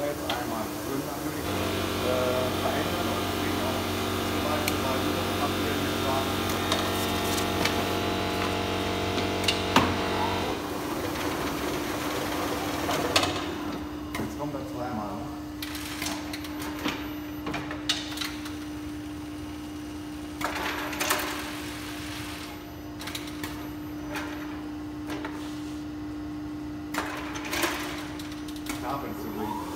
wir jetzt einmal. Wir können natürlich äh, verändern und deswegen auch zum Beispiel mal wieder kontrollieren mit Wagen. Jetzt kommt er zweimal. Ne? confidence in me.